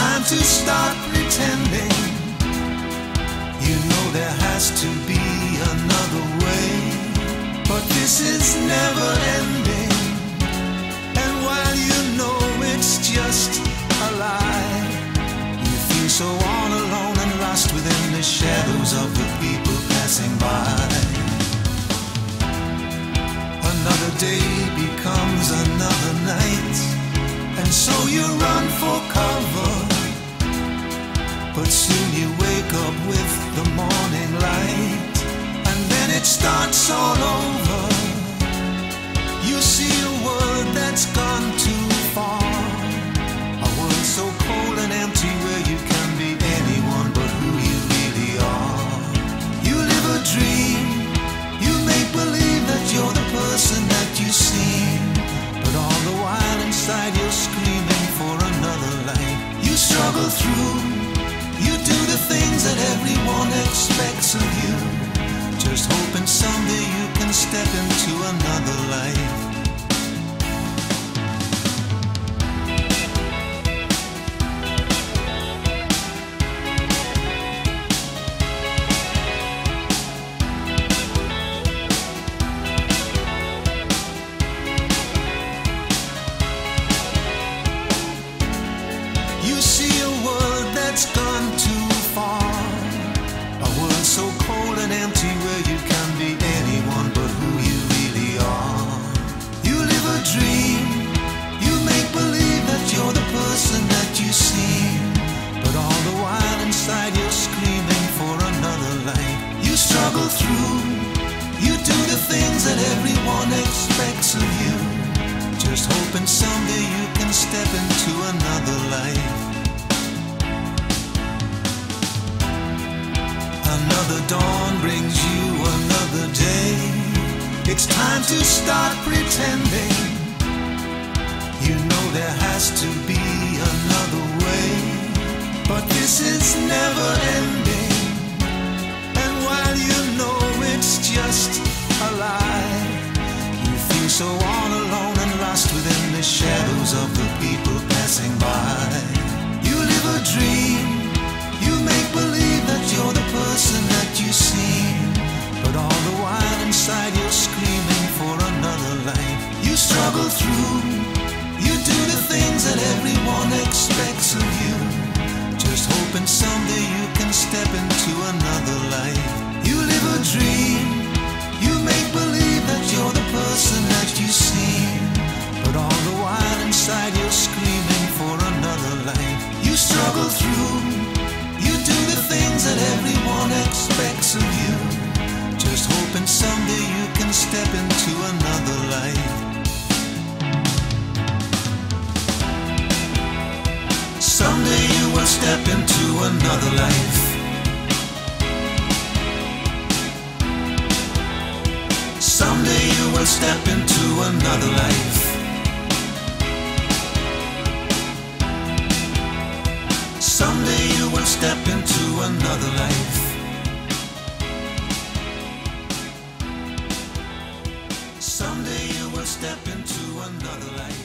time to start pretending. You know there has to be another way, but this is never ending. And while you know it's just a lie, you feel so all alone and lost within the shadows of the people passing by. Another day becomes another night, and so you run for cover. Starts all over. You see a world that's gone too far, a world so cold and empty where you can be anyone but who you really are. You live a dream, you make believe that you're the person that you seem, but all the while inside you're screaming for another life. You struggle through, you do the things that everyone expects of you, step into another life. Struggle through. You do the things that everyone expects of you. Just hoping someday you can step into another life. Another dawn brings you another day. It's time to start pretending. You know there has to struggle through, you do the things that everyone expects of you. Just hoping someday you can step into another life. You live a dream, you make believe that you're the person that you seem. But all the while inside you're screaming for another life. You struggle through, you do the things that everyone expects of you. Just hoping someday you can step into another another life. Someday you will step into another life. Someday you will step into another life. Someday you will step into another life.